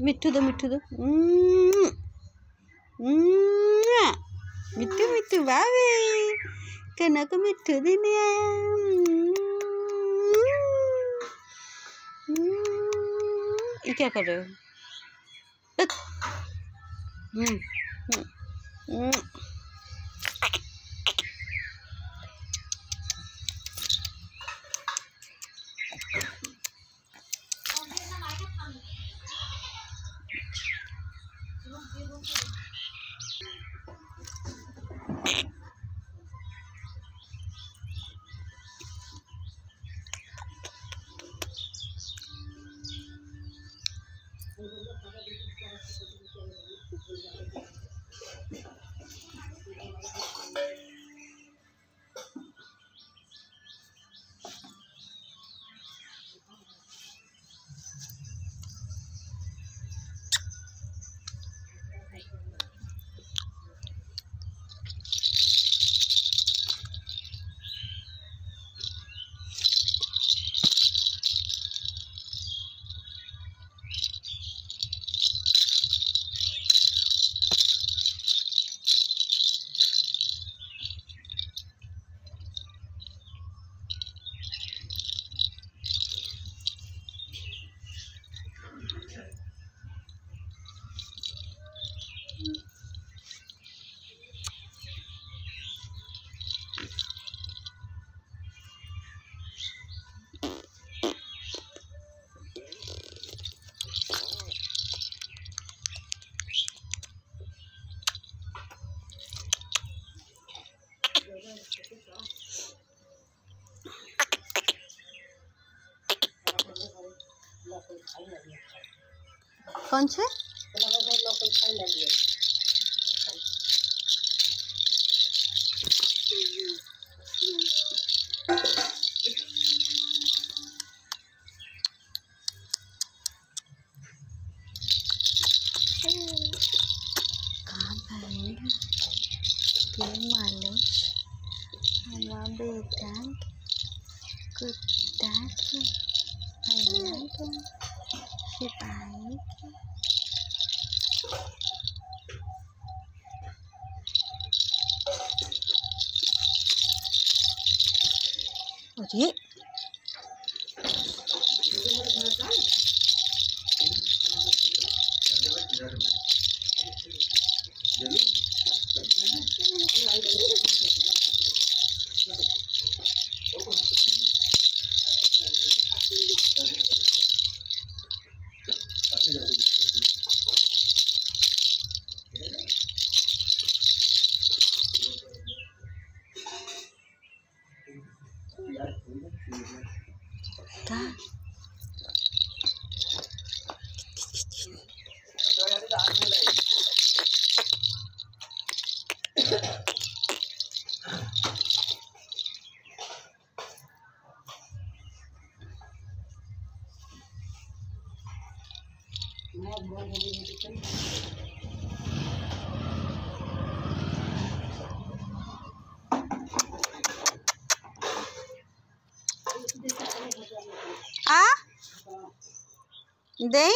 मिट्ठू दो मिट्ठू दो। मिट्टू मिट्टू बाबे कना को देने आया क्या कर रहे हो? कौन से कहाँ भाई क्यों मालूम हमारा बेटा कुत्ता के 一百一个我去 के सिपाही के अरे क्या Ah, Dei?